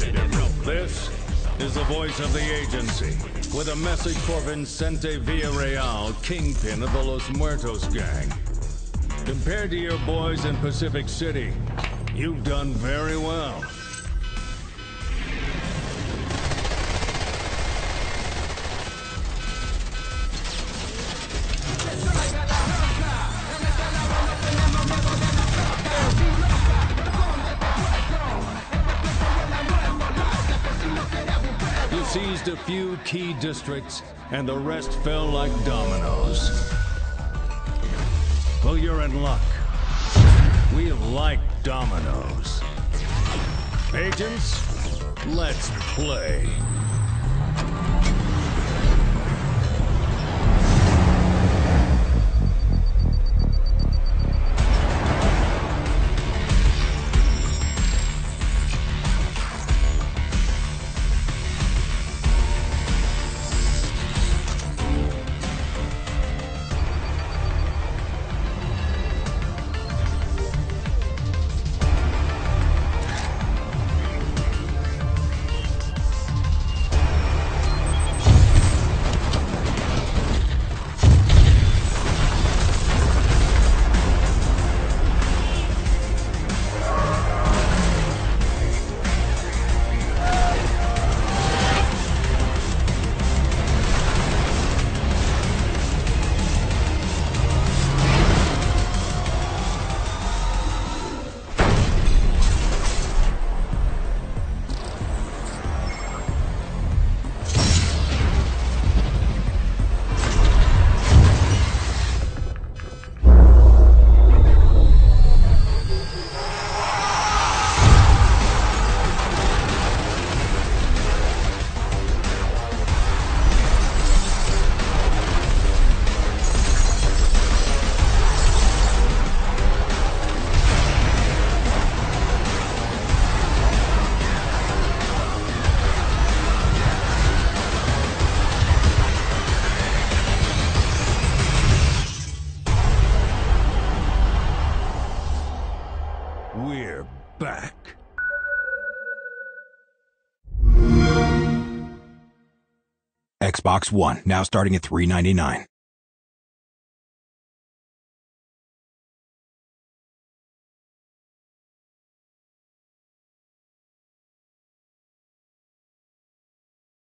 This is the voice of the agency with a message for Vicente Villarreal, kingpin of the Los Muertos gang. Compared to your boys in Pacific City, you've done very well. Seized a few key districts, and the rest fell like dominoes. Well, you're in luck. We like dominoes. Agents, let's play. We're back. Xbox One, now starting at $399.